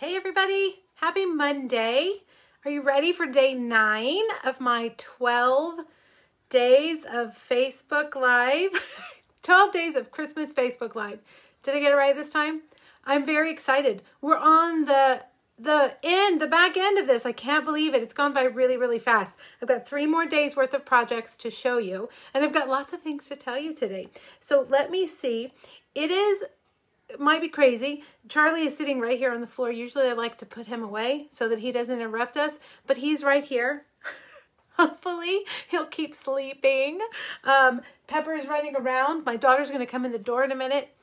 Hey everybody, happy Monday. Are you ready for day nine of my 12 days of Facebook Live? 12 days of Christmas Facebook Live. Did I get it right this time? I'm very excited. We're on the the end, the back end of this. I can't believe it. It's gone by really, really fast. I've got three more days worth of projects to show you, and I've got lots of things to tell you today. So let me see. It is it might be crazy. Charlie is sitting right here on the floor. Usually I like to put him away so that he doesn't interrupt us, but he's right here. Hopefully he'll keep sleeping. Um, Pepper is running around. My daughter's going to come in the door in a minute.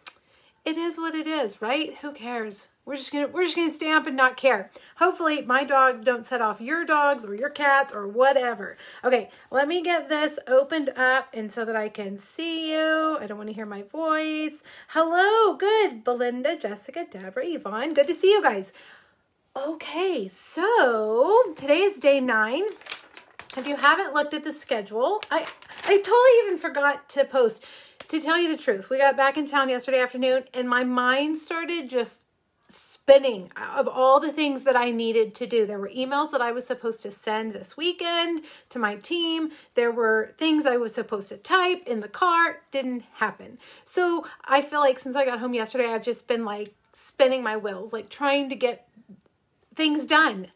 It is what it is, right? Who cares? We're just gonna we're just gonna stamp and not care. Hopefully my dogs don't set off your dogs or your cats or whatever. Okay, let me get this opened up and so that I can see you. I don't want to hear my voice. Hello, good. Belinda, Jessica, Deborah, Yvonne. Good to see you guys. Okay, so today is day nine. If you haven't looked at the schedule, I I totally even forgot to post. To tell you the truth, we got back in town yesterday afternoon and my mind started just spinning of all the things that I needed to do. There were emails that I was supposed to send this weekend to my team. There were things I was supposed to type in the car. Didn't happen. So I feel like since I got home yesterday, I've just been like spinning my wheels, like trying to get things done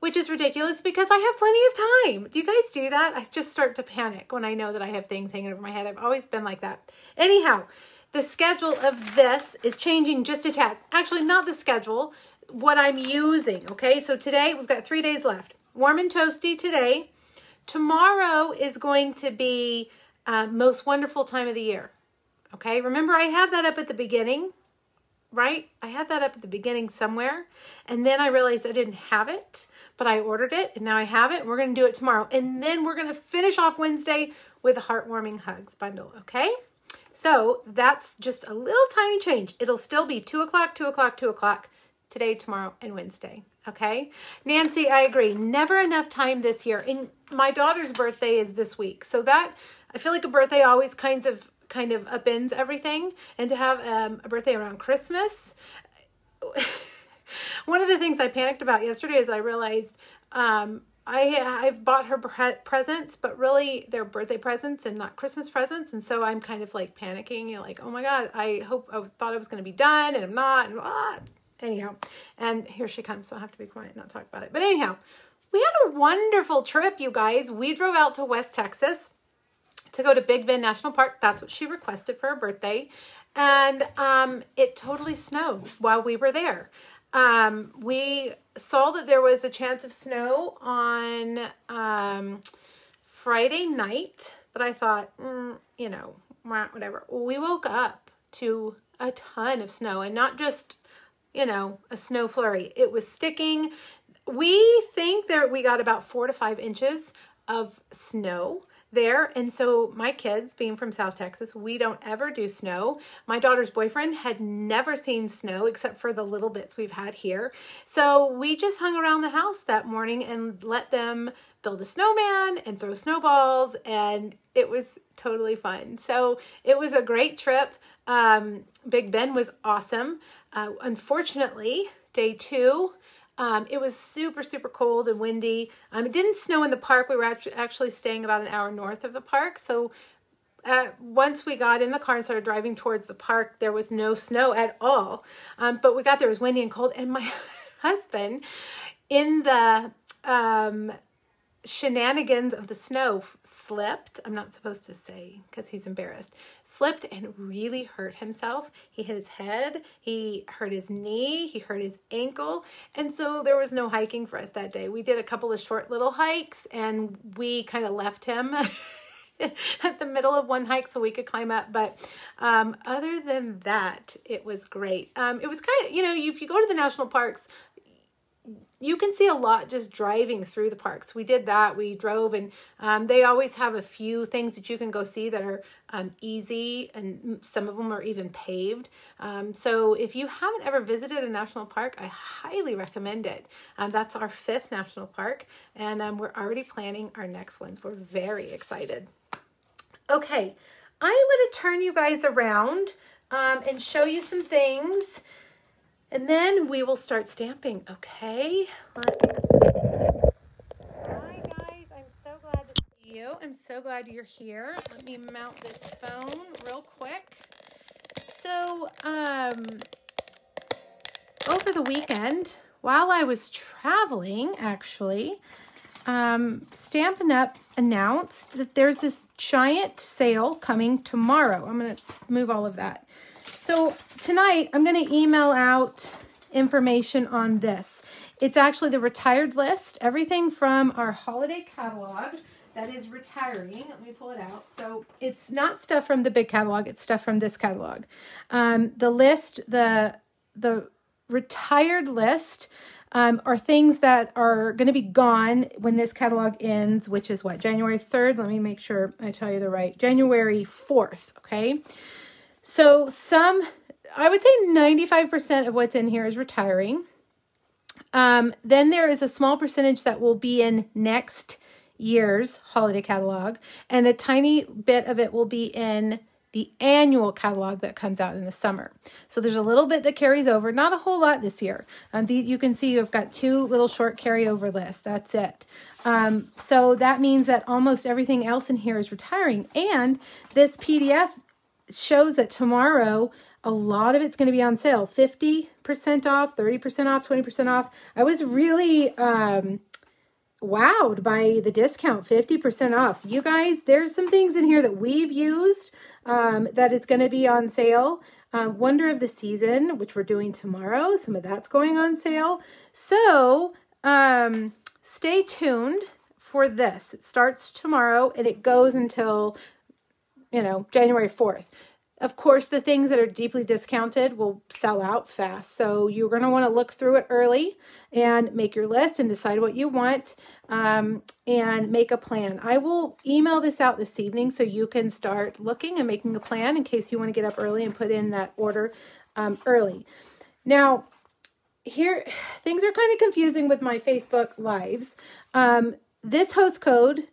which is ridiculous because I have plenty of time. Do you guys do that? I just start to panic when I know that I have things hanging over my head. I've always been like that. Anyhow, the schedule of this is changing just a tad. Actually, not the schedule, what I'm using, okay? So today, we've got three days left. Warm and toasty today. Tomorrow is going to be uh, most wonderful time of the year, okay? Remember, I had that up at the beginning, right? I had that up at the beginning somewhere, and then I realized I didn't have it, but I ordered it, and now I have it. We're going to do it tomorrow, and then we're going to finish off Wednesday with a heartwarming hugs bundle, okay? So that's just a little tiny change. It'll still be 2 o'clock, 2 o'clock, 2 o'clock today, tomorrow, and Wednesday. Okay. Nancy, I agree. Never enough time this year. And my daughter's birthday is this week. So that, I feel like a birthday always kinds of kind of upends everything. And to have um, a birthday around Christmas, one of the things I panicked about yesterday is I realized um, I I've bought her pre- presents, but really they're birthday presents and not Christmas presents, and so I'm kind of like panicking. You like, oh my god, I hope I thought I was going to be done, and I'm not. And ah. anyhow, and here she comes, so I have to be quiet and not talk about it. But anyhow, we had a wonderful trip, you guys. We drove out to West Texas to go to Big Bend National Park. That's what she requested for her birthday, and um, it totally snowed while we were there. Um, we saw that there was a chance of snow on um, Friday night, but I thought, mm, you know, whatever. We woke up to a ton of snow and not just, you know, a snow flurry. It was sticking. We think that we got about four to five inches of snow there. And so my kids, being from South Texas, we don't ever do snow. My daughter's boyfriend had never seen snow except for the little bits we've had here. So we just hung around the house that morning and let them build a snowman and throw snowballs and it was totally fun. So it was a great trip. Um, Big Bend was awesome. Uh, unfortunately, day two, um, it was super, super cold and windy. Um, it didn't snow in the park. We were actually staying about an hour north of the park. So uh, once we got in the car and started driving towards the park, there was no snow at all. Um, but we got there, it was windy and cold. And my husband, in the um, shenanigans of the snow slipped. I'm not supposed to say because he's embarrassed. Slipped and really hurt himself. He hit his head, he hurt his knee, he hurt his ankle. And so there was no hiking for us that day. We did a couple of short little hikes and we kind of left him. at the middle of one hike so we could climb up. But um, other than that, it was great. Um, it was kind of, you know, if you go to the national parks, you can see a lot just driving through the parks. We did that. We drove, and um, they always have a few things that you can go see that are um, easy, and some of them are even paved. Um, so if you haven't ever visited a national park, I highly recommend it. Um, that's our fifth national park, and um, we're already planning our next ones. We're very excited. Okay, I'm going to turn you guys around um, and show you some things And then we will start stamping, okay? Hi guys, I'm so glad to see you. I'm so glad you're here. Let me mount this phone real quick. So, um, over the weekend, while I was traveling, actually, um, Stampin' Up! announced that there's this giant sale coming tomorrow. I'm going to move all of that. So tonight, I'm going to email out information on this. It's actually the retired list, everything from our holiday catalog that is retiring. Let me pull it out. So it's not stuff from the big catalog, it's stuff from this catalog. Um, the list, the the retired list um, are things that are going to be gone when this catalog ends, which is what, January 3rd? Let me make sure I tell you the right. January 4th, okay? So some, I would say 95% of what's in here is retiring. Um, then there is a small percentage that will be in next year's holiday catalog, and a tiny bit of it will be in the annual catalog that comes out in the summer. So there's a little bit that carries over, not a whole lot this year. Um, the, you can see you've got two little short carryover lists. That's it. Um, so that means that almost everything else in here is retiring. And this PDF shows that tomorrow a lot of it's going to be on sale. 50% off 30% off 20% off. I was really um, wowed by the discount 50% off. You guys there's some things in here that we've used um, that is going to be on sale. Um, wonder of the season which we're doing tomorrow some of that's going on sale. So um, stay tuned for this. It starts tomorrow and it goes until you know january 4th of course, the things that are deeply discounted will sell out fast. So you're going to want to look through it early and make your list and decide what you want um, and make a plan. I will email this out this evening so you can start looking and making a plan in case you want to get up early and put in that order um, early. Now, here, things are kind of confusing with my Facebook lives. Um, this host code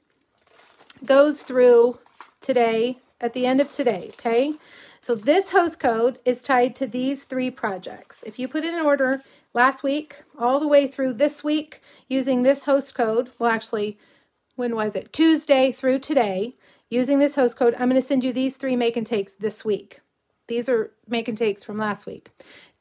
goes through today at the end of today, okay? So this host code is tied to these three projects. If you put in an order last week all the way through this week using this host code, well actually, when was it? Tuesday through today, using this host code, I'm going to send you these three make and takes this week. These are make and takes from last week.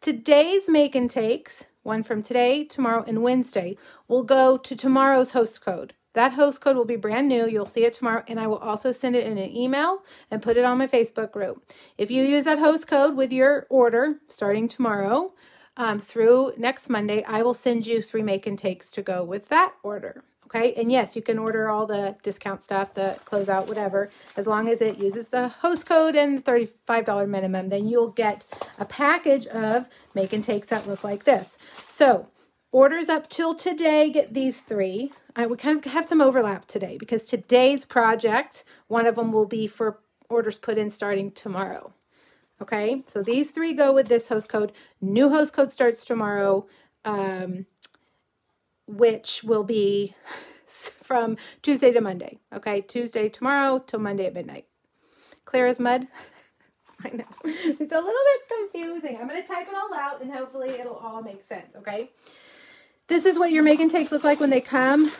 Today's make and takes, one from today, tomorrow, and Wednesday, will go to tomorrow's host code. That host code will be brand new. You'll see it tomorrow, and I will also send it in an email and put it on my Facebook group. If you use that host code with your order starting tomorrow um, through next Monday, I will send you three make and takes to go with that order. Okay, and yes, you can order all the discount stuff, the closeout, whatever, as long as it uses the host code and the $35 minimum, then you'll get a package of make and takes that look like this. So, orders up till today get these three. I would kind of have some overlap today because today's project, one of them will be for orders put in starting tomorrow. Okay, so these three go with this host code. New host code starts tomorrow, um, which will be from Tuesday to Monday. Okay, Tuesday tomorrow till Monday at midnight. Clear as mud? I know. It's a little bit confusing. I'm going to type it all out and hopefully it'll all make sense. Okay. This is what your make and takes look like when they come.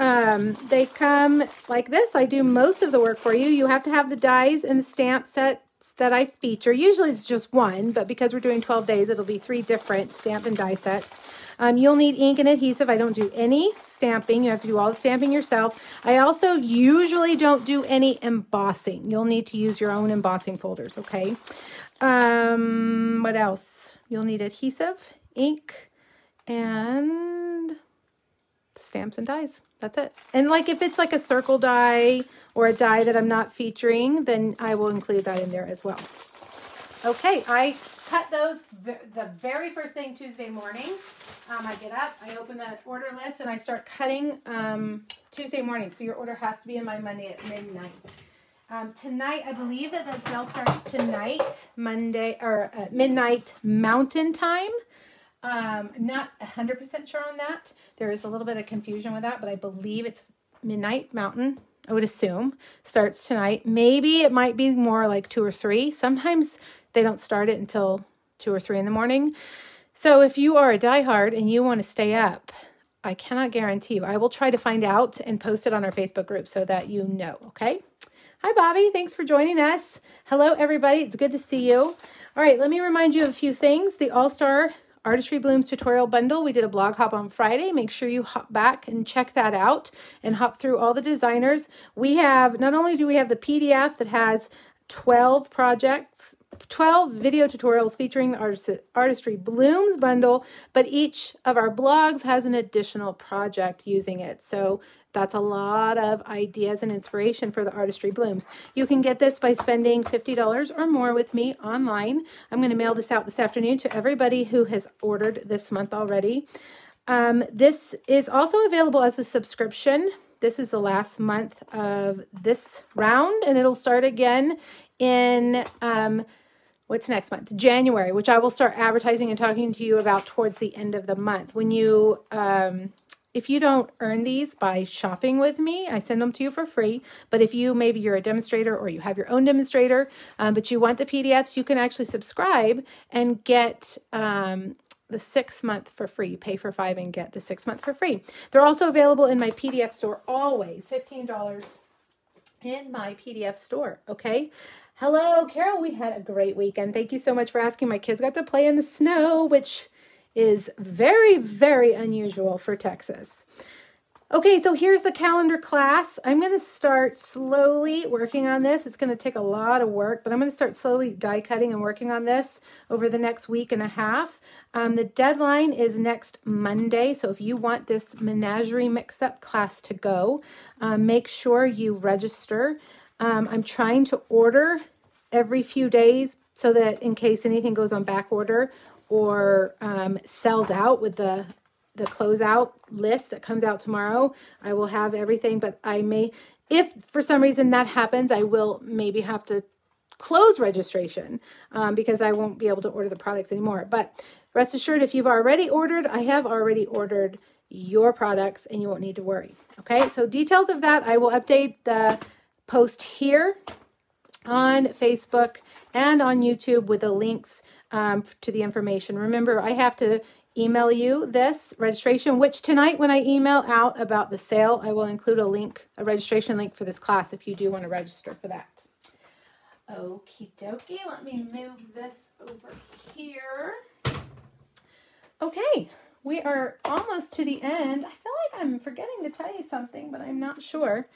Um, they come like this. I do most of the work for you. You have to have the dies and the stamp sets that I feature. Usually it's just one, but because we're doing 12 days, it'll be three different stamp and die sets. Um, you'll need ink and adhesive. I don't do any stamping. You have to do all the stamping yourself. I also usually don't do any embossing. You'll need to use your own embossing folders, okay? Um, what else? You'll need adhesive, ink, and stamps and dies. That's it. And like if it's like a circle die or a die that I'm not featuring, then I will include that in there as well. Okay, I cut those the very first thing Tuesday morning. Um, I get up, I open the order list, and I start cutting um, Tuesday morning. So your order has to be in by Monday at midnight. Um, tonight, I believe that the sale starts tonight, Monday or uh, midnight Mountain Time. Um, not 100% sure on that. There is a little bit of confusion with that, but I believe it's Midnight Mountain, I would assume, starts tonight. Maybe it might be more like 2 or 3. Sometimes they don't start it until 2 or 3 in the morning. So if you are a diehard and you want to stay up, I cannot guarantee you. I will try to find out and post it on our Facebook group so that you know, okay? Hi, Bobby. Thanks for joining us. Hello, everybody. It's good to see you. All right, let me remind you of a few things. The All Star Artistry Blooms tutorial bundle. We did a blog hop on Friday. Make sure you hop back and check that out and hop through all the designers. We have, not only do we have the PDF that has 12 projects 12 video tutorials featuring the Artist Artistry Blooms bundle, but each of our blogs has an additional project using it. So that's a lot of ideas and inspiration for the Artistry Blooms. You can get this by spending $50 or more with me online. I'm going to mail this out this afternoon to everybody who has ordered this month already. Um, this is also available as a subscription. This is the last month of this round, and it'll start again in um, what's next month? January, which I will start advertising and talking to you about towards the end of the month. When you, um, if you don't earn these by shopping with me, I send them to you for free. But if you maybe you're a demonstrator or you have your own demonstrator, um, but you want the PDFs, you can actually subscribe and get um, the six month for free. Pay for five and get the six month for free. They're also available in my PDF store always, $15 in my PDF store. Okay. Hello, Carol. We had a great weekend. Thank you so much for asking. My kids got to play in the snow, which is very, very unusual for Texas. Okay, so here's the calendar class. I'm going to start slowly working on this. It's going to take a lot of work, but I'm going to start slowly die cutting and working on this over the next week and a half. Um, the deadline is next Monday, so if you want this menagerie mix-up class to go, um, make sure you register. Um, I'm trying to order every few days so that in case anything goes on back order or um, sells out with the the closeout list that comes out tomorrow, I will have everything. But I may, if for some reason that happens, I will maybe have to close registration um, because I won't be able to order the products anymore. But rest assured, if you've already ordered, I have already ordered your products and you won't need to worry. Okay, so details of that, I will update the post here on Facebook and on YouTube with the links um, to the information. Remember, I have to email you this registration, which tonight when I email out about the sale, I will include a link, a registration link for this class if you do want to register for that. Okie dokie, let me move this over here. Okay, we are almost to the end. I feel like I'm forgetting to tell you something, but I'm not sure.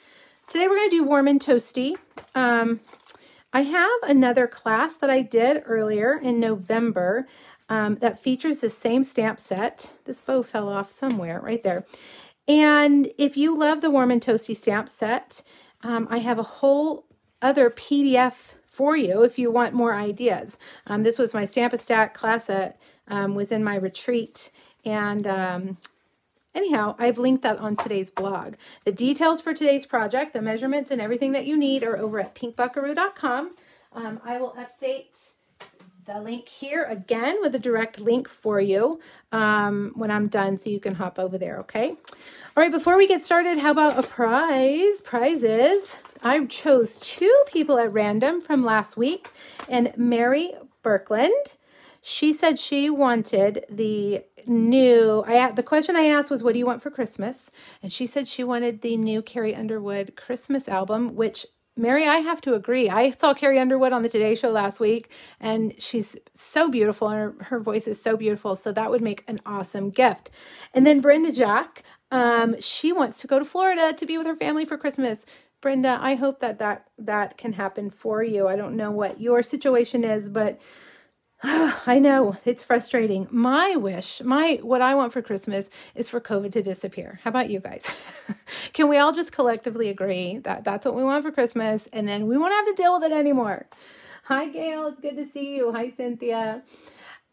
Today we're going to do warm and toasty. Um, I have another class that I did earlier in November um, that features the same stamp set. This bow fell off somewhere right there. And if you love the warm and toasty stamp set, um, I have a whole other PDF for you if you want more ideas. Um, this was my Stamp-A-Stack class that um, was in my retreat. And um, Anyhow, I've linked that on today's blog. The details for today's project, the measurements and everything that you need are over at pinkbuckaroo.com. Um, I will update the link here again with a direct link for you um, when I'm done so you can hop over there, okay? All right, before we get started, how about a prize? Prizes. I chose two people at random from last week, and Mary Berkland. she said she wanted the new I the question I asked was what do you want for Christmas? And she said she wanted the new Carrie Underwood Christmas album, which Mary, I have to agree. I saw Carrie Underwood on the Today Show last week, and she's so beautiful, and her, her voice is so beautiful. So that would make an awesome gift. And then Brenda Jack, um, she wants to go to Florida to be with her family for Christmas. Brenda, I hope that that that can happen for you. I don't know what your situation is, but I know it's frustrating. My wish, my what I want for Christmas is for COVID to disappear. How about you guys? Can we all just collectively agree that that's what we want for Christmas and then we won't have to deal with it anymore? Hi Gail, it's good to see you. Hi Cynthia.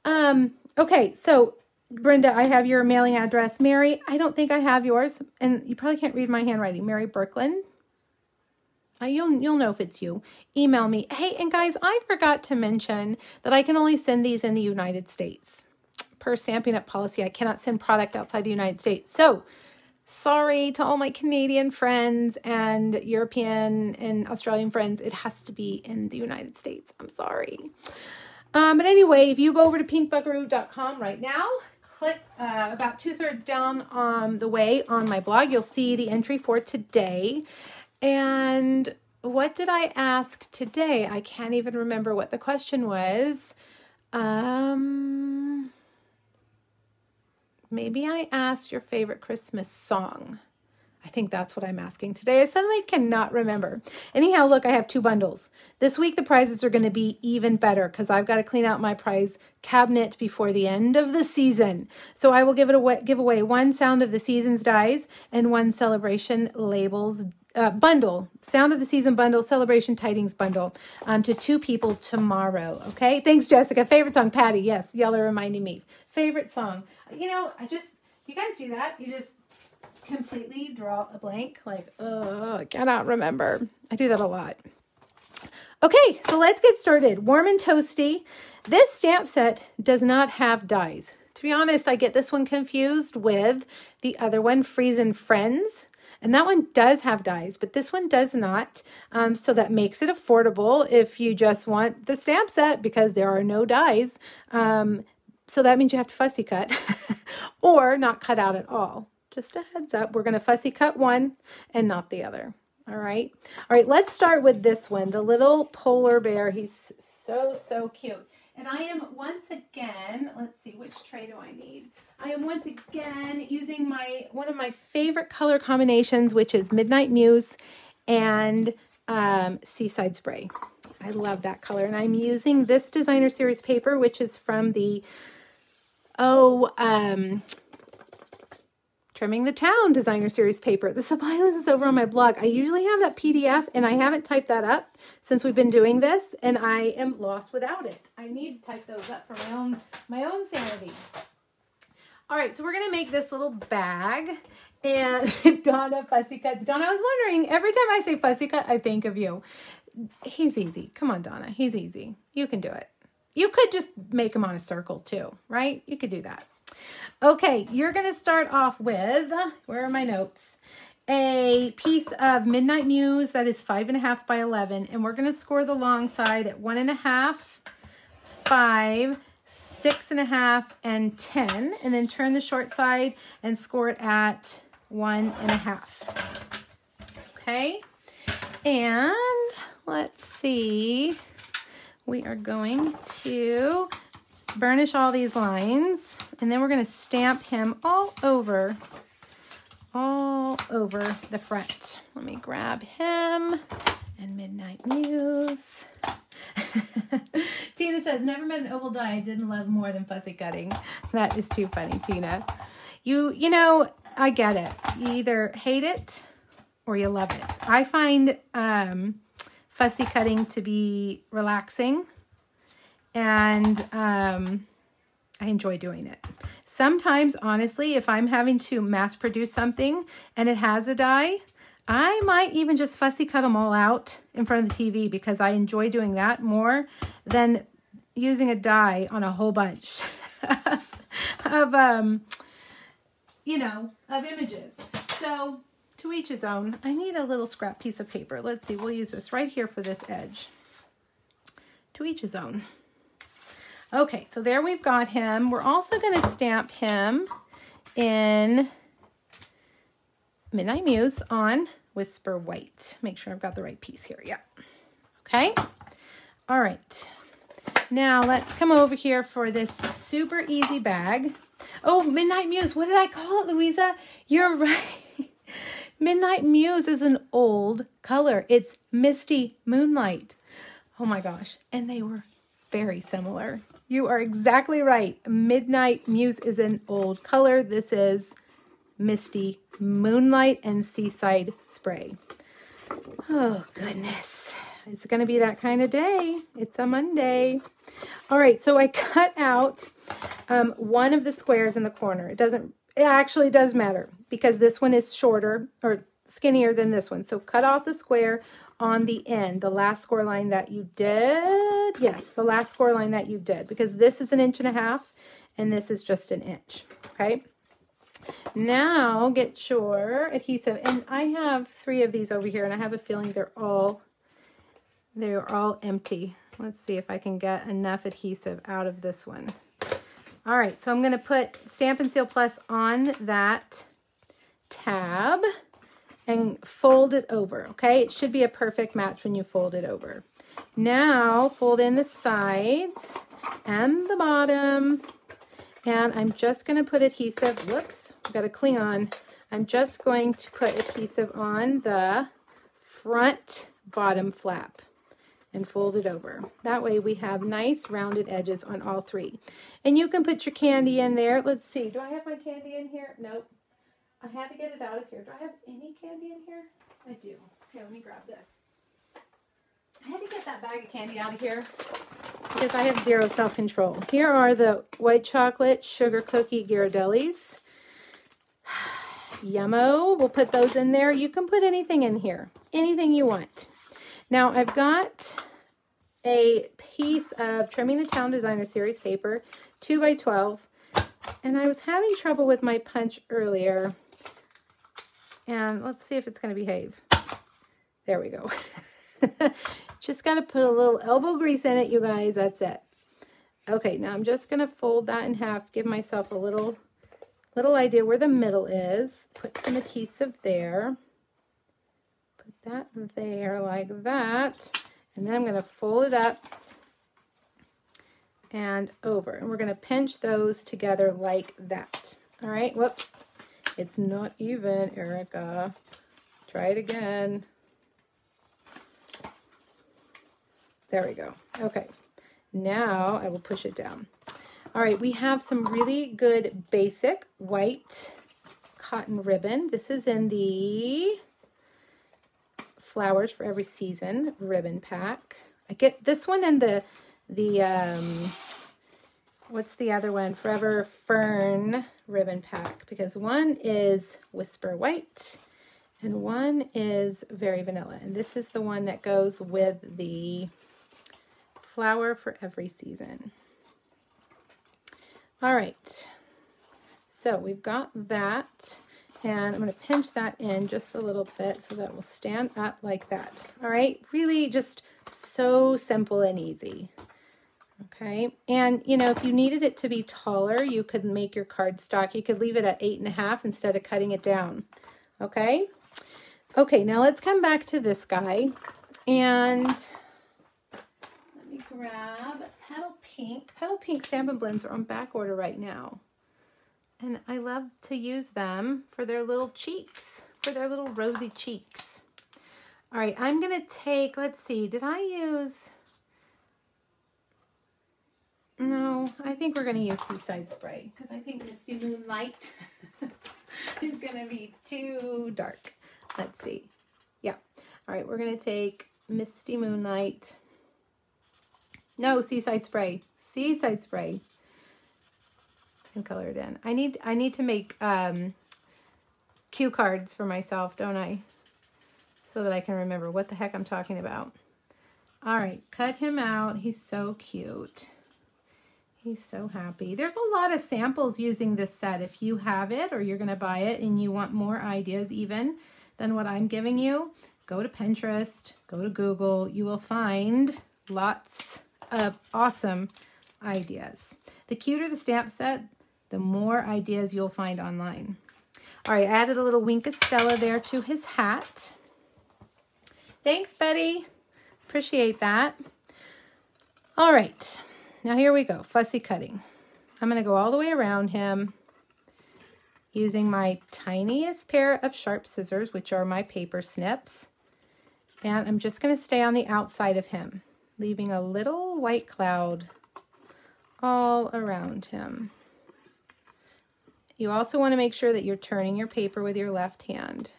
Um okay, so Brenda, I have your mailing address. Mary, I don't think I have yours and you probably can't read my handwriting. Mary Birkland uh, you'll you'll know if it's you. Email me. Hey, and guys, I forgot to mention that I can only send these in the United States. Per Stampin' Up policy, I cannot send product outside the United States. So, sorry to all my Canadian friends and European and Australian friends. It has to be in the United States. I'm sorry. Um, but anyway, if you go over to pinkbuckaroo.com right now, click uh, about two thirds down on the way on my blog, you'll see the entry for today. And what did I ask today? I can't even remember what the question was. Um, maybe I asked your favorite Christmas song. I think that's what I'm asking today. I suddenly cannot remember. Anyhow, look, I have two bundles. This week, the prizes are going to be even better because I've got to clean out my prize cabinet before the end of the season. So I will give it away, give away one Sound of the Seasons dies and one Celebration Labels uh, bundle, Sound of the Season bundle, Celebration Tidings bundle um, to two people tomorrow. Okay. Thanks, Jessica. Favorite song, Patty. Yes, y'all are reminding me. Favorite song. You know, I just, you guys do that? You just completely draw a blank, like, uh, I cannot remember. I do that a lot. Okay, so let's get started. Warm and toasty. This stamp set does not have dies. To be honest, I get this one confused with the other one, Freeze and Friends. And that one does have dies, but this one does not. Um, so that makes it affordable if you just want the stamp set because there are no dies. Um, so that means you have to fussy cut or not cut out at all just a heads up, we're going to fussy cut one and not the other. All right. All right, let's start with this one, the little polar bear. He's so, so cute. And I am once again, let's see, which tray do I need? I am once again using my one of my favorite color combinations, which is Midnight Muse and um, Seaside Spray. I love that color. And I'm using this designer series paper, which is from the, oh, um, Trimming the Town designer series paper. The supply list is over on my blog. I usually have that PDF and I haven't typed that up since we've been doing this and I am lost without it. I need to type those up for my own my own sanity. All right, so we're gonna make this little bag and Donna Fussy Cuts. Donna, I was wondering, every time I say Fussy Cut, I think of you. He's easy. Come on, Donna. He's easy. You can do it. You could just make him on a circle too, right? You could do that. Okay, you're going to start off with, where are my notes? A piece of Midnight Muse that is five and a half by 11. And we're going to score the long side at one and a half, five, six and a half, and 10. And then turn the short side and score it at one and a half. Okay. And let's see. We are going to burnish all these lines and then we're going to stamp him all over all over the front. Let me grab him and Midnight Muse. Tina says, never met an oval die I didn't love more than fussy cutting. That is too funny, Tina. You, you know, I get it. You either hate it or you love it. I find um, fussy cutting to be relaxing and um, I enjoy doing it. Sometimes, honestly, if I'm having to mass produce something and it has a die, I might even just fussy cut them all out in front of the TV because I enjoy doing that more than using a die on a whole bunch of, of um, you know, of images. So to each his own. I need a little scrap piece of paper. Let's see, we'll use this right here for this edge. To each his own. Okay, so there we've got him. We're also going to stamp him in Midnight Muse on Whisper White. Make sure I've got the right piece here. Yeah. Okay. All right. Now let's come over here for this super easy bag. Oh, Midnight Muse. What did I call it, Louisa? You're right. Midnight Muse is an old color. It's Misty Moonlight. Oh my gosh. And they were very similar. You are exactly right. Midnight Muse is an old color. This is Misty Moonlight and Seaside Spray. Oh, goodness. It's going to be that kind of day. It's a Monday. All right, so I cut out um, one of the squares in the corner. It doesn't, it actually does matter because this one is shorter or skinnier than this one. So cut off the square on the end, the last score line that you did. Yes, the last score line that you did because this is an inch and a half and this is just an inch, okay? Now get your adhesive, and I have three of these over here and I have a feeling they're all, they're all empty. Let's see if I can get enough adhesive out of this one. All right, so I'm gonna put Stampin' Seal Plus on that tab and fold it over, okay? It should be a perfect match when you fold it over. Now, fold in the sides and the bottom. And I'm just gonna put adhesive, whoops, i got a cling on. I'm just going to put adhesive on the front bottom flap and fold it over. That way we have nice rounded edges on all three. And you can put your candy in there. Let's see, do I have my candy in here? Nope. I had to get it out of here. Do I have any candy in here? I do. Okay, let me grab this. I had to get that bag of candy out of here because I have zero self-control. Here are the white chocolate sugar cookie Ghirardellis. Yummo. We'll put those in there. You can put anything in here. Anything you want. Now, I've got a piece of Trimming the Town Designer Series paper, 2 by 12 and I was having trouble with my punch earlier. And let's see if it's going to behave. There we go. just got to put a little elbow grease in it, you guys. That's it. Okay, now I'm just going to fold that in half, give myself a little, little idea where the middle is. Put some adhesive there. Put that there like that. And then I'm going to fold it up and over. And we're going to pinch those together like that. All right, whoops. It's not even, Erica. Try it again. There we go. Okay, now I will push it down. All right, we have some really good basic white cotton ribbon. This is in the Flowers for Every Season ribbon pack. I get this one in the the, um, what's the other one? Forever Fern ribbon pack because one is Whisper White and one is Very Vanilla. And this is the one that goes with the Flower for Every Season. All right, so we've got that. And I'm going to pinch that in just a little bit so that will stand up like that. All right, really just so simple and easy. Okay, and you know, if you needed it to be taller, you could make your cardstock. You could leave it at eight and a half instead of cutting it down. Okay, okay, now let's come back to this guy. And grab Petal Pink. Petal Pink Stampin' Blends are on back order right now. And I love to use them for their little cheeks, for their little rosy cheeks. All right, I'm going to take, let's see, did I use no, I think we're going to use Seaside Spray because I think Misty Moonlight is going to be too dark. Let's see. Yeah. All right, we're going to take Misty Moonlight. No, Seaside Spray. Seaside Spray. And color it in. I need I need to make um, cue cards for myself, don't I? So that I can remember what the heck I'm talking about. All right, cut him out. He's so cute. He's so happy. There's a lot of samples using this set. If you have it or you're going to buy it and you want more ideas even than what I'm giving you, go to Pinterest, go to Google. You will find lots of awesome ideas. The cuter the stamp set, the more ideas you'll find online. All right, I added a little Wink of Stella there to his hat. Thanks, Betty. Appreciate that. All right. Now here we go, fussy cutting. I'm going to go all the way around him using my tiniest pair of sharp scissors, which are my paper snips. And I'm just going to stay on the outside of him, leaving a little white cloud all around him. You also want to make sure that you're turning your paper with your left hand.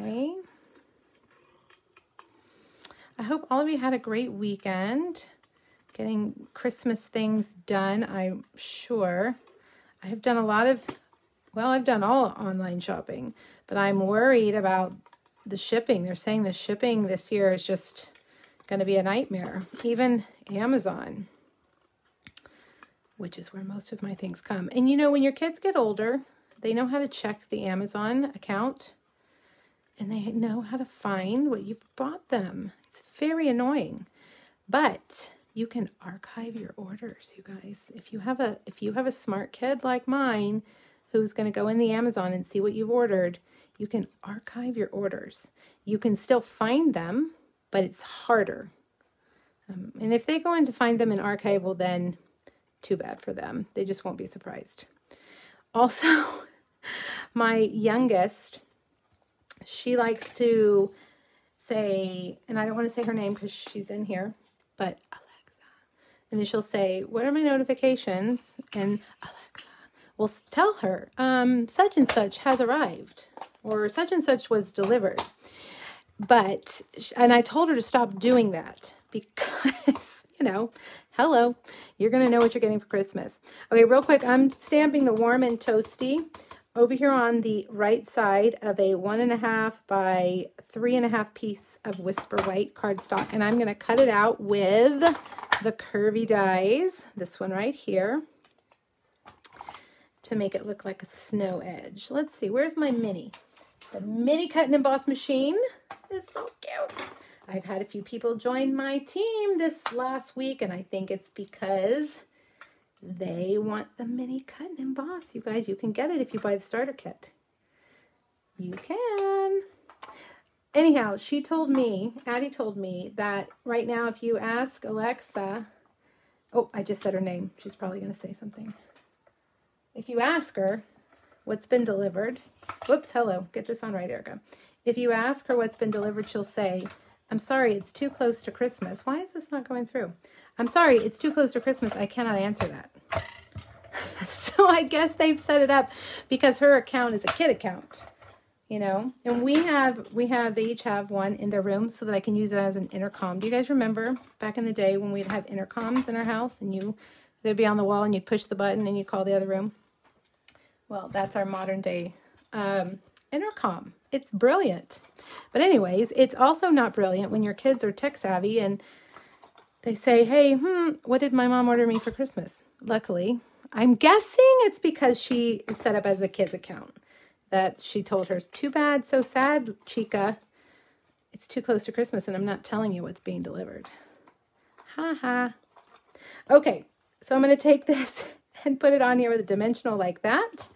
Okay. I hope all of you had a great weekend getting Christmas things done, I'm sure. I have done a lot of, well, I've done all online shopping, but I'm worried about the shipping. They're saying the shipping this year is just going to be a nightmare. Even Amazon, which is where most of my things come. And you know, when your kids get older, they know how to check the Amazon account and they know how to find what you've bought them. It's very annoying. But you can archive your orders, you guys. If you have a if you have a smart kid like mine who's going to go in the Amazon and see what you've ordered, you can archive your orders. You can still find them, but it's harder. Um, and if they go in to find them in archive, well, then too bad for them. They just won't be surprised. Also, my youngest, she likes to say, and I don't want to say her name because she's in here, but Alexa. And then she'll say, What are my notifications? And Alexa will tell her, um, such and such has arrived, or such and such was delivered. But, and I told her to stop doing that because, you know, hello, you're going to know what you're getting for Christmas. Okay, real quick, I'm stamping the warm and toasty over here on the right side of a one and a half by three and a half piece of Whisper White cardstock. And I'm going to cut it out with the curvy dies, this one right here, to make it look like a snow edge. Let's see, where's my mini? The mini cut and emboss machine is so cute. I've had a few people join my team this last week, and I think it's because they want the mini cut and emboss. You guys, you can get it if you buy the starter kit. You can. Anyhow, she told me, Addie told me that right now if you ask Alexa, oh, I just said her name. She's probably going to say something. If you ask her what's been delivered, whoops, hello, get this on right, Erica. If you ask her what's been delivered, she'll say, I'm sorry, it's too close to Christmas. Why is this not going through? I'm sorry, it's too close to Christmas. I cannot answer that. so I guess they've set it up because her account is a kid account, you know. And we have we have they each have one in their room so that I can use it as an intercom. Do you guys remember back in the day when we'd have intercoms in our house and you they'd be on the wall and you'd push the button and you'd call the other room? Well, that's our modern day um, intercom. It's brilliant. But anyways, it's also not brilliant when your kids are tech savvy and they say, hey, hmm, what did my mom order me for Christmas? Luckily, I'm guessing it's because she set up as a kid's account that she told her, too bad, so sad, Chica. It's too close to Christmas and I'm not telling you what's being delivered. Ha ha. Okay, so I'm going to take this and put it on here with a dimensional like that.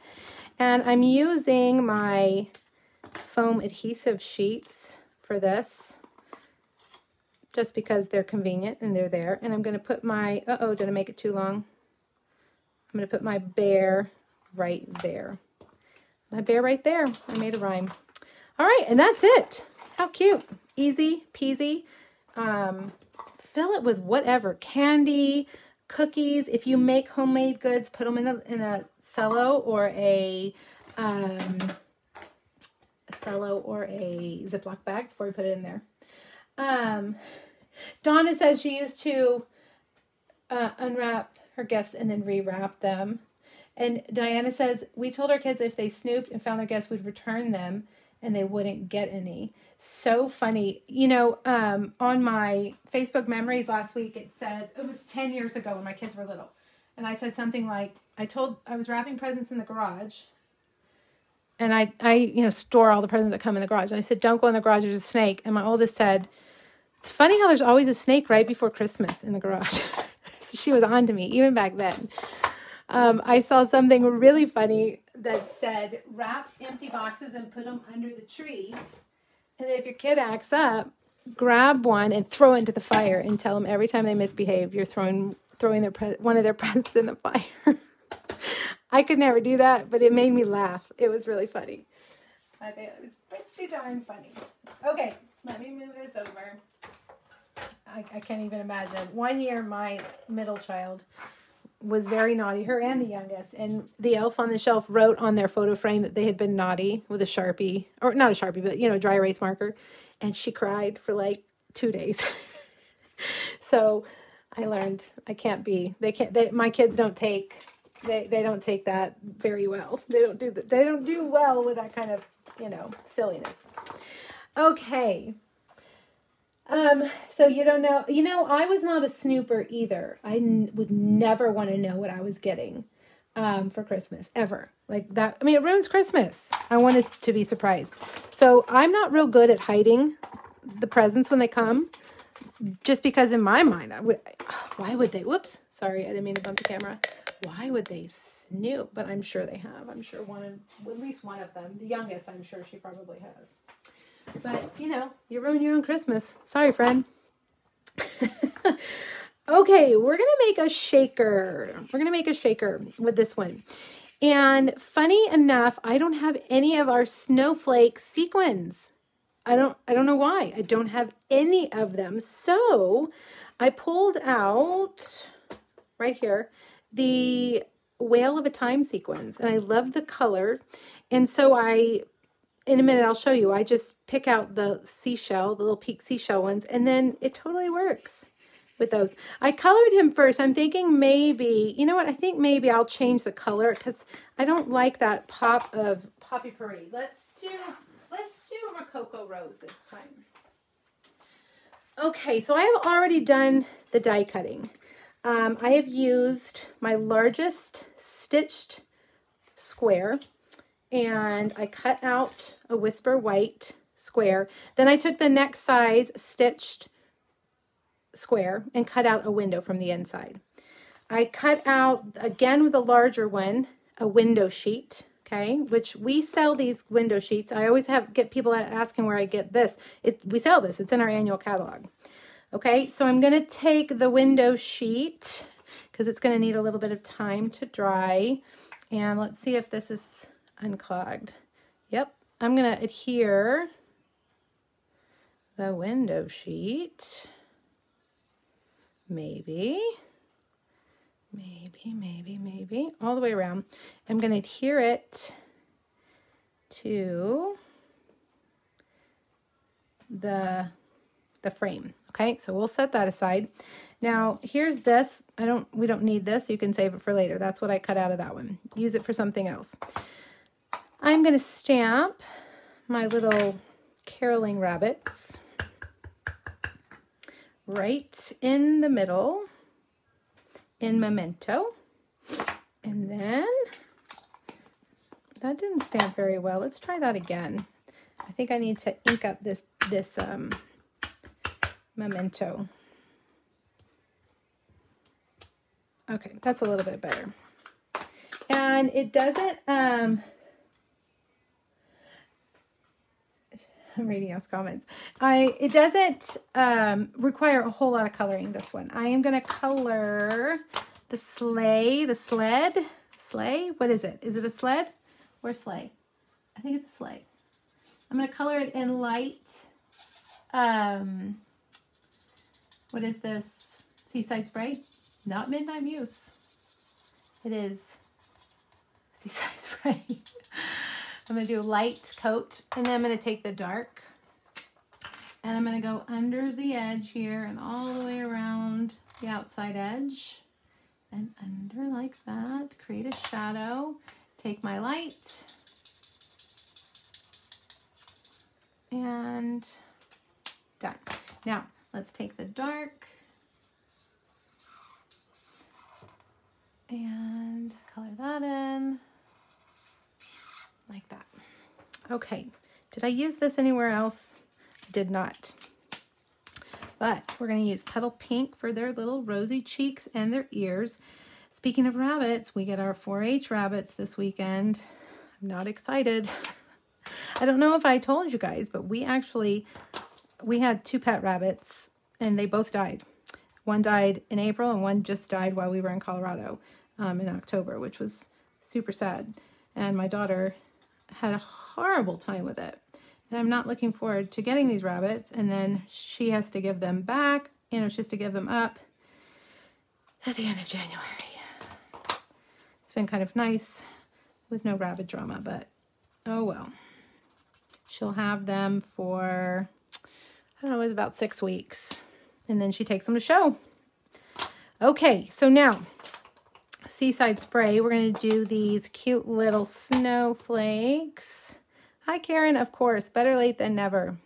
And I'm using my foam adhesive sheets for this just because they're convenient and they're there. And I'm going to put my, uh-oh, did I make it too long? I'm going to put my bear right there. My bear right there. I made a rhyme. All right, and that's it. How cute. Easy peasy. Um, fill it with whatever. Candy, cookies. If you make homemade goods, put them in a, in a cello or a... Um, cello or a Ziploc bag before we put it in there. Um, Donna says she used to uh, unwrap her gifts and then rewrap them. And Diana says, We told our kids if they snooped and found their gifts, we'd return them and they wouldn't get any. So funny. You know, um, on my Facebook memories last week, it said, it was 10 years ago when my kids were little. And I said something like, I told, I was wrapping presents in the garage and I, I, you know, store all the presents that come in the garage. And I said, don't go in the garage. There's a snake. And my oldest said, it's funny how there's always a snake right before Christmas in the garage. so she was on to me even back then. Um, I saw something really funny that said, wrap empty boxes and put them under the tree. And then if your kid acts up, grab one and throw it into the fire and tell them every time they misbehave, you're throwing throwing their one of their presents in the fire. I could never do that, but it made me laugh. It was really funny. I think it was pretty darn funny. Okay, let me move this over. I, I can't even imagine. One year, my middle child was very naughty, her and the youngest, and the elf on the shelf wrote on their photo frame that they had been naughty with a sharpie, or not a sharpie, but you know, dry erase marker, and she cried for like two days. so I learned I can't be. They can't. They, my kids don't take they they don't take that very well. They don't do. They don't do well with that kind of you know silliness. Okay. Um, so you don't know, you know, I was not a snooper either. I n- would never want to know what I was getting, um, for Christmas ever like that. I mean, it ruins Christmas. I wanted to be surprised. So I'm not real good at hiding the presents when they come, just because in my mind, I would, why would they, whoops, sorry, I didn't mean to bump the camera. Why would they snoop? But I'm sure they have. I'm sure one of, at least one of them, the youngest, I'm sure she probably has. But, you know, you ruin your own Christmas. Sorry, friend. okay, we're going to make a shaker. We're going to make a shaker with this one. And funny enough, I don't have any of our snowflake sequins. I don't I don't know why. I don't have any of them. So, I pulled out right here the Whale of a Time sequins and I love the color. And so I in a minute I'll show you. I just pick out the seashell, the little peak seashell ones, and then it totally works with those. I colored him first. I'm thinking maybe, you know what? I think maybe I'll change the color because I don't like that pop of Poppy Parade. Let's do let's do Rococo Rose this time. Okay, so I have already done the die cutting. Um, I have used my largest stitched square and I cut out a Whisper White square. Then I took the next size stitched square and cut out a window from the inside. I cut out, again with a larger one, a window sheet okay, which we sell these window sheets. I always have get people asking where I get this. It, we sell this. It's in our annual catalog. Okay, so I'm going to take the window sheet because it's going to need a little bit of time to dry. And let's see if this is unclogged. Yep, I'm going to adhere the window sheet. Maybe. Maybe, maybe, maybe, all the way around. I'm going to adhere it to the, the frame. Okay, so we'll set that aside. Now, here's this. I don't, we don't need this. You can save it for later. That's what I cut out of that one. Use it for something else. I'm going to stamp my little caroling rabbits right in the middle in Memento. And then that didn't stamp very well. Let's try that again. I think I need to ink up this this um, Memento. Okay, that's a little bit better. And it doesn't, um, I'm reading else comments. I It doesn't um, require a whole lot of coloring, this one. I am going to color the sleigh, the sled. Sleigh? What is it? Is it a sled or sleigh? I think it's a sleigh. I'm going to color it in light. Um, what is this? Seaside Spray? Not Midnight Muse. It is Seaside Spray. I'm going to do a light coat and then I'm going to take the dark and I'm going to go under the edge here and all the way around the outside edge and under like that. Create a shadow. Take my light and done. Now let's take the dark and color that in like that. Okay, did I use this anywhere else? I did not. But we're going to use Petal Pink for their little rosy cheeks and their ears. Speaking of rabbits, we get our 4-H rabbits this weekend. I'm not excited. I don't know if I told you guys, but we actually, we had two pet rabbits and they both died. One died in April and one just died while we were in Colorado um, in October, which was super sad. And my daughter had a horrible time with it. And I'm not looking forward to getting these rabbits. And then she has to give them back. You know, she has to give them up at the end of January. It's been kind of nice with no rabbit drama, but oh well. She'll have them for, I don't know, it was about six weeks. And then she takes them to show. Okay, so now Seaside Spray. We're going to do these cute little snowflakes. Hi, Karen. Of course. Better late than never.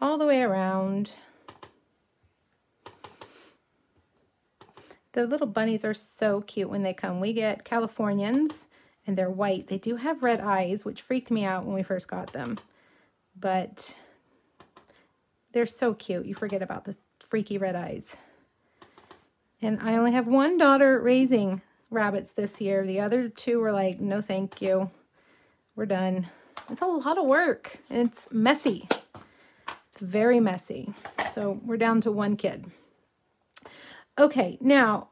All the way around. The little bunnies are so cute when they come. We get Californians, and they're white. They do have red eyes, which freaked me out when we first got them. But they're so cute. You forget about the freaky red eyes. And I only have one daughter raising rabbits this year. The other two were like, no, thank you. We're done. It's a lot of work. And it's messy. It's very messy. So we're down to one kid. Okay, now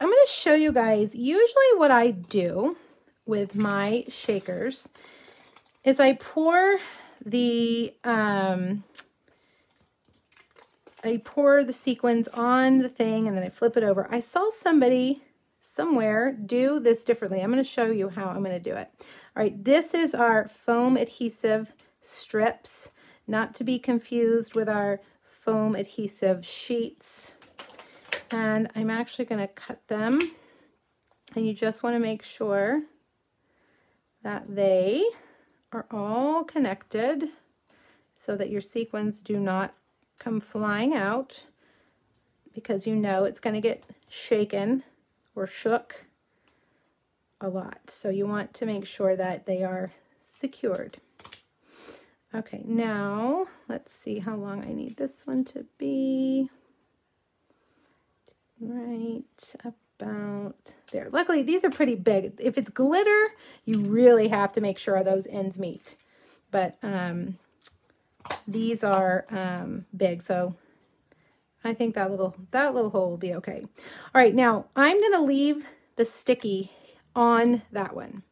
I'm going to show you guys usually what I do with my shakers is I pour the um, I pour the sequins on the thing and then I flip it over. I saw somebody somewhere do this differently. I'm going to show you how I'm going to do it. All right, this is our foam adhesive strips, not to be confused with our foam adhesive sheets. And I'm actually going to cut them. And you just want to make sure that they are all connected so that your sequins do not come flying out because you know it's going to get shaken or shook a lot. So you want to make sure that they are secured. Okay, now let's see how long I need this one to be. Right about there. Luckily, these are pretty big. If it's glitter, you really have to make sure those ends meet. But um, these are um, big, so I think that little that little hole will be okay. All right, now I'm going to leave the sticky on that one.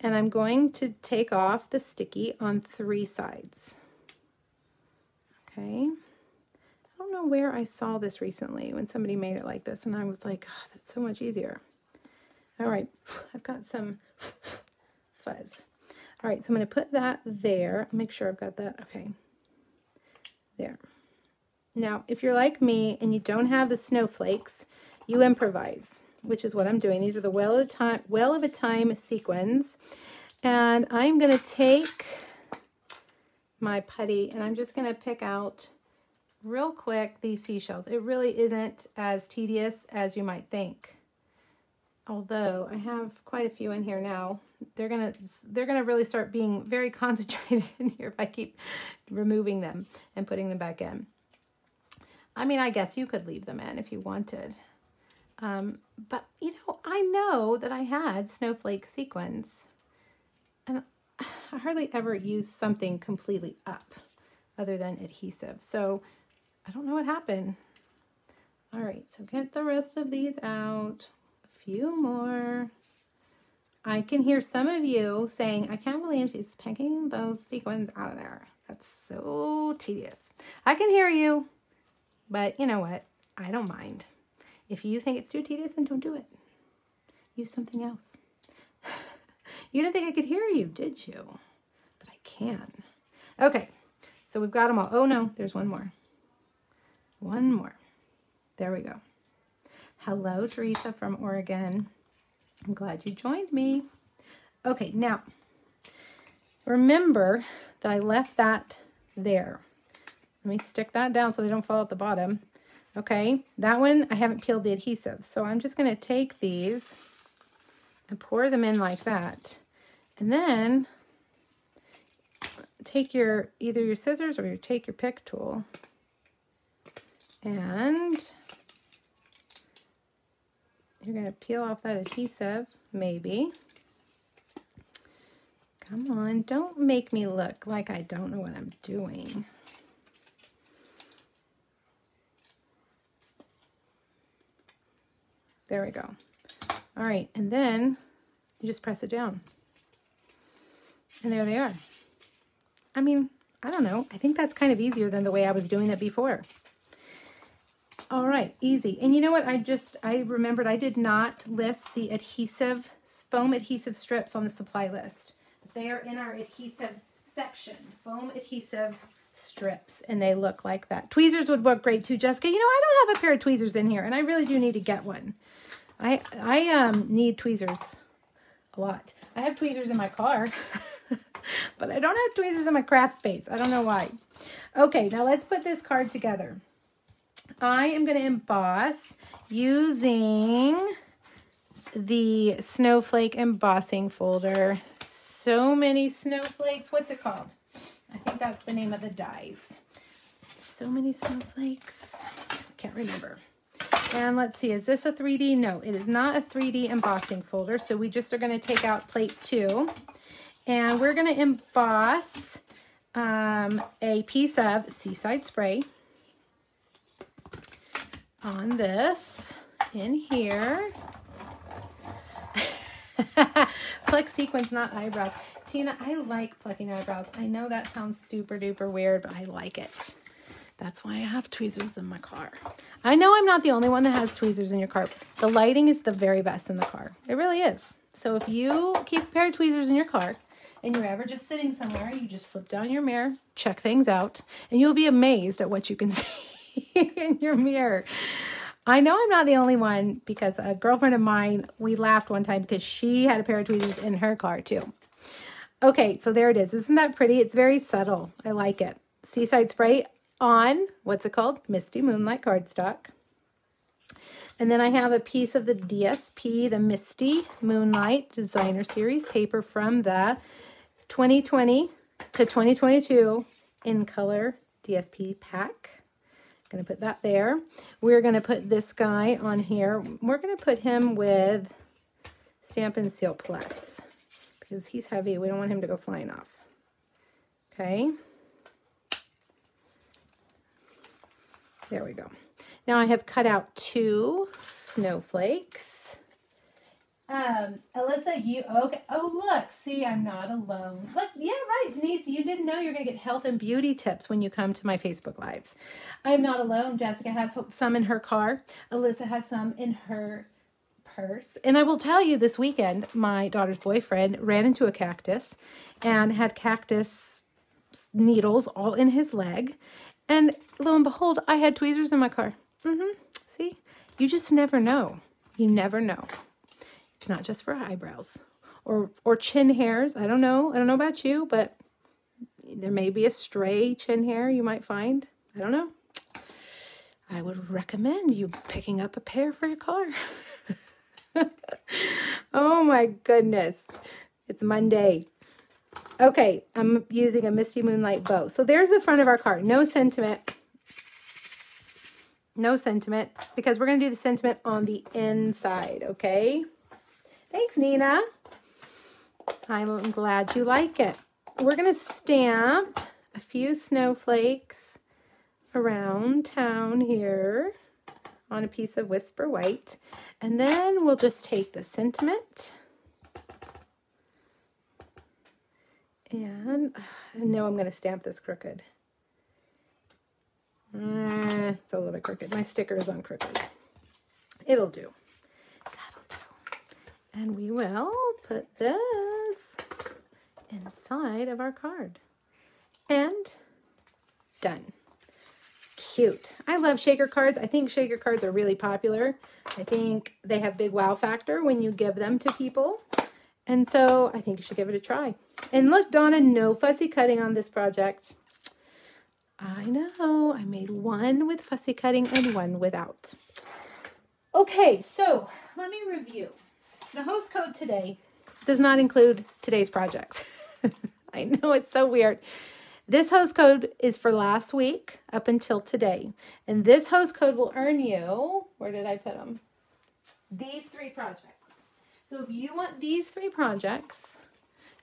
And I'm going to take off the sticky on three sides. Okay. I don't know where I saw this recently when somebody made it like this and I was like, oh, that's so much easier. All right, I've got some fuzz. All right, so I'm going to put that there. Make sure I've got that. Okay. There. Now, if you're like me and you don't have the snowflakes, you improvise, which is what I'm doing. These are the well of, a time, Whale of a Time sequins. And I'm going to take my putty and I'm just going to pick out real quick these seashells. It really isn't as tedious as you might think. Although I have quite a few in here now. They're to they're to really start being very concentrated in here if I keep removing them and putting them back in. I mean, I guess you could leave them in if you wanted. Um, but, you know, I know that I had snowflake sequins. And I hardly ever use something completely up other than adhesive. So I don't know what happened. All right, so get the rest of these out. Few more. I can hear some of you saying, I can't believe she's picking those sequins out of there. That's so tedious. I can hear you. But you know what? I don't mind. If you think it's too tedious, then don't do it. Use something else. you didn't think I could hear you, did you? But I can. Okay, so we've got them all. Oh no, there's one more. One more. There we go. Hello, Teresa from Oregon. I'm glad you joined me. Okay, now, remember that I left that there. Let me stick that down so they don't fall at the bottom. Okay, that one, I haven't peeled the adhesive. So I'm just going to take these and pour them in like that. And then take your, either your scissors or you take your pick tool and you're going to peel off that adhesive, maybe. Come on, don't make me look like I don't know what I'm doing. There we go. All right, and then you just press it down. And there they are. I mean, I don't know. I think that's kind of easier than the way I was doing it before. All right, easy. And you know what? I just, I remembered I did not list the adhesive, foam adhesive strips on the supply list. They are in our adhesive section, foam adhesive strips, and they look like that. Tweezers would work great too, Jessica. You know, I don't have a pair of tweezers in here, and I really do need to get one. I, I um, need tweezers a lot. I have tweezers in my car, but I don't have tweezers in my craft space. I don't know why. Okay, now let's put this card together. I am going to emboss using the snowflake embossing folder. So many snowflakes. What's it called? I think that's the name of the dies. So many snowflakes. I can't remember. And let's see, is this a 3D? No, it is not a 3D embossing folder. So we just are going to take out plate two. And we're going to emboss um, a piece of Seaside Spray on this in here. Pluck sequins, not eyebrows. Tina, I like plucking eyebrows. I know that sounds super duper weird, but I like it. That's why I have tweezers in my car. I know I'm not the only one that has tweezers in your car. The lighting is the very best in the car. It really is. So if you keep a pair of tweezers in your car and you're ever just sitting somewhere, you just flip down your mirror, check things out, and you'll be amazed at what you can see in your mirror. I know I'm not the only one because a girlfriend of mine, we laughed one time because she had a pair of tweezers in her car too. Okay, so there it is. Isn't that pretty? It's very subtle. I like it. Seaside Spray on, what's it called? Misty Moonlight cardstock. And then I have a piece of the DSP, the Misty Moonlight Designer Series paper from the 2020 to 2022 in color DSP pack going to put that there. We're going to put this guy on here. We're going to put him with Stampin' Seal Plus because he's heavy. We don't want him to go flying off. Okay. There we go. Now I have cut out two snowflakes. Um, Alyssa, you okay? Oh, look, see, I'm not alone. Look, yeah, right, Denise, you didn't know you're gonna get health and beauty tips when you come to my Facebook lives. I'm not alone. Jessica has some in her car. Alyssa has some in her purse. And I will tell you, this weekend, my daughter's boyfriend ran into a cactus and had cactus needles all in his leg. And lo and behold, I had tweezers in my car. Mm-hmm. See, you just never know. You never know. It's not just for eyebrows or or chin hairs. I don't know. I don't know about you, but there may be a stray chin hair you might find. I don't know. I would recommend you picking up a pair for your car. oh my goodness. It's Monday. Okay, I'm using a Misty Moonlight bow. So there's the front of our card. No sentiment. No sentiment because we're going to do the sentiment on the inside, okay? Thanks, Nina. I'm glad you like it. We're going to stamp a few snowflakes around town here on a piece of Whisper White. And then we'll just take the sentiment. And I know I'm going to stamp this crooked. Eh, it's a little bit crooked. My sticker is on crooked. It'll do. And we will put this inside of our card. And done. Cute. I love shaker cards. I think shaker cards are really popular. I think they have big wow factor when you give them to people. And so I think you should give it a try. And look, Donna, no fussy cutting on this project. I know, I made one with fussy cutting and one without. Okay, so let me review. The host code today does not include today's projects. I know it's so weird. This host code is for last week up until today. And this host code will earn you, where did I put them? These three projects. So if you want these three projects,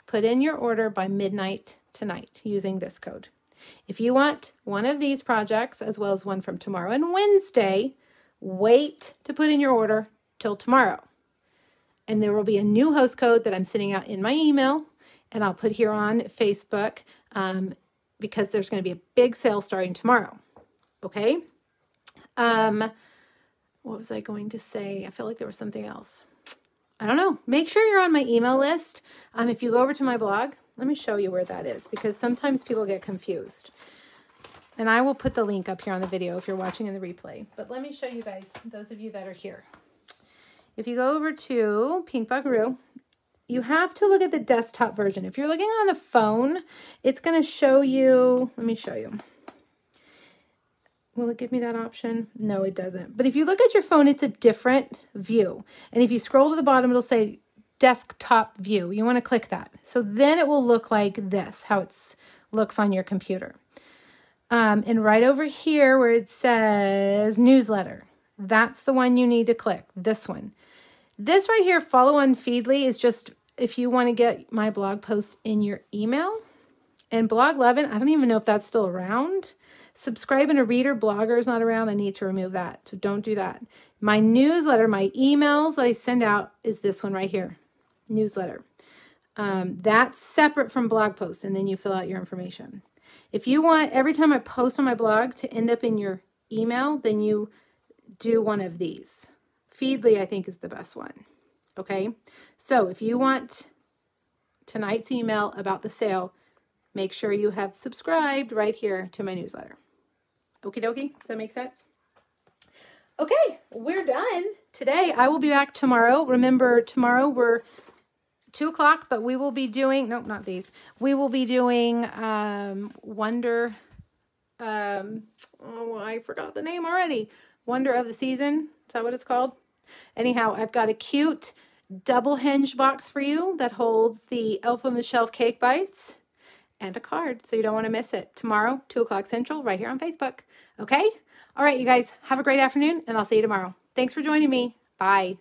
put in your order by midnight tonight using this code. If you want one of these projects as well as one from tomorrow and Wednesday, wait to put in your order till tomorrow and there will be a new host code that I'm sending out in my email and I'll put here on Facebook um, because there's going to be a big sale starting tomorrow. Okay. Um, what was I going to say? I felt like there was something else. I don't know. Make sure you're on my email list. Um, if you go over to my blog, let me show you where that is because sometimes people get confused. And I will put the link up here on the video if you're watching in the replay. But let me show you guys, those of you that are here. If you go over to Pink Buckaroo, you have to look at the desktop version. If you're looking on the phone, it's going to show you, let me show you. Will it give me that option? No, it doesn't. But if you look at your phone, it's a different view. And if you scroll to the bottom, it'll say desktop view. You want to click that. So then it will look like this, how it looks on your computer. Um, and right over here where it says newsletter, that's the one you need to click. This one. This right here, follow on Feedly, is just if you want to get my blog post in your email. And Blog Lovin', I don't even know if that's still around. Subscribe and a reader blogger is not around. I need to remove that. So don't do that. My newsletter, my emails that I send out is this one right here newsletter. Um, that's separate from blog posts, and then you fill out your information. If you want every time I post on my blog to end up in your email, then you do one of these. Feedly, I think, is the best one. Okay, so if you want tonight's email about the sale, make sure you have subscribed right here to my newsletter. Okie dokie, does that make sense? Okay, we're done today. I will be back tomorrow. Remember, tomorrow we're two o'clock, but we will be doing, nope, not these. We will be doing um, Wonder, um, oh, I forgot the name already. Wonder of the Season. Is that what it's called? Anyhow, I've got a cute double hinge box for you that holds the Elf on the Shelf cake bites and a card, so you don't want to miss it. Tomorrow, 2 o'clock Central, right here on Facebook. Okay? All right, you guys, have a great afternoon, and I'll see you tomorrow. Thanks for joining me. Bye.